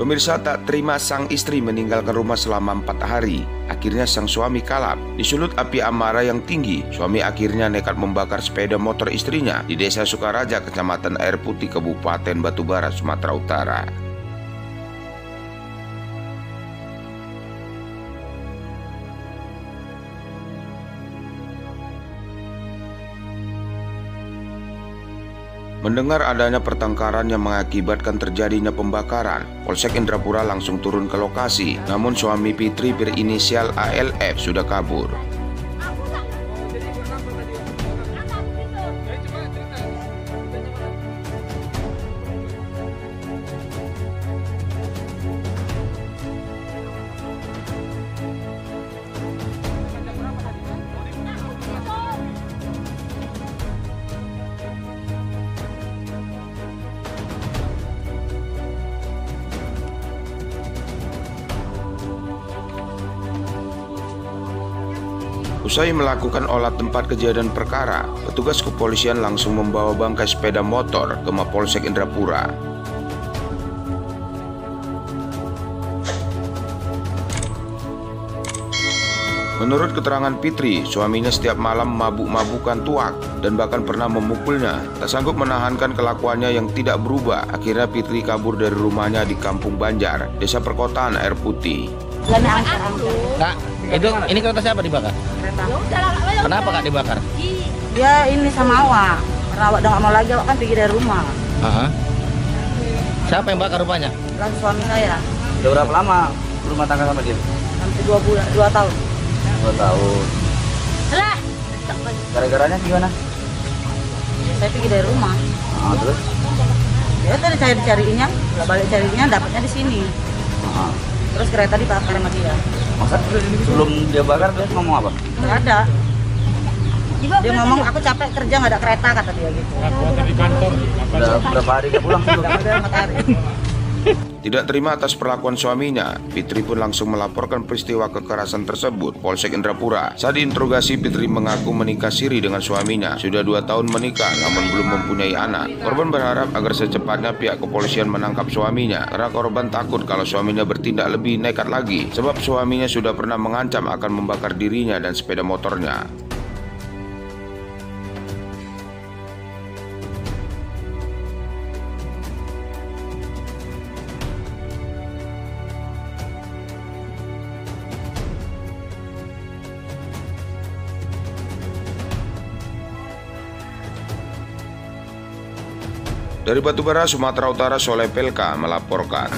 Pemirsa tak terima sang istri meninggalkan rumah selama empat hari. Akhirnya sang suami kalap. Disulut api amarah yang tinggi, suami akhirnya nekat membakar sepeda motor istrinya di desa Sukaraja, kecamatan Air Putih, Kabupaten Batubara, Sumatera Utara. Mendengar adanya pertengkaran yang mengakibatkan terjadinya pembakaran, Polsek Indrapura langsung turun ke lokasi. Namun suami Fitri berinisial ALF sudah kabur. Usai melakukan olah tempat kejadian perkara, petugas kepolisian langsung membawa bangkai sepeda motor ke Mapolsek Indrapura. Menurut keterangan Fitri, suaminya setiap malam mabuk-mabukan tuak dan bahkan pernah memukulnya. Tak sanggup menahankan kelakuannya yang tidak berubah, akhirnya Fitri kabur dari rumahnya di Kampung Banjar, desa perkotaan Air Putih. Kak, itu ini kereta siapa dibakar? Kereta. Kenapa kak dibakar? Dia ini sama awak. Karena awak udah gak mau lagi, awak kan pergi dari rumah. Aha. Siapa yang bakar rupanya? Lalu suami saya, Udah berapa lama rumah tangga sama dia? sampai dua bulan, dua tahun. Dua tahun. Lah, Gara-garanya gimana? saya pergi dari rumah. Ah, terus? Dia tadi cari carinya, nggak balik carinya, dapatnya di sini. Ah. Terus kereta dibakar sama dia. Masa sebelum dia bakar dia ngomong apa? Nggak ada. Dia ngomong aku capek kerja nggak ada kereta kata dia gitu. Udah berapa hari gak pulang? Nggak ada matahari. Tidak terima atas perlakuan suaminya, Fitri pun langsung melaporkan peristiwa kekerasan tersebut Polsek Indrapura. Saat diinterogasi, Fitri mengaku menikah siri dengan suaminya. Sudah dua tahun menikah, namun belum mempunyai anak. Korban berharap agar secepatnya pihak kepolisian menangkap suaminya, karena korban takut kalau suaminya bertindak lebih nekat lagi, sebab suaminya sudah pernah mengancam akan membakar dirinya dan sepeda motornya. Dari Batubara, Sumatera Utara, Soleh Pelka melaporkan.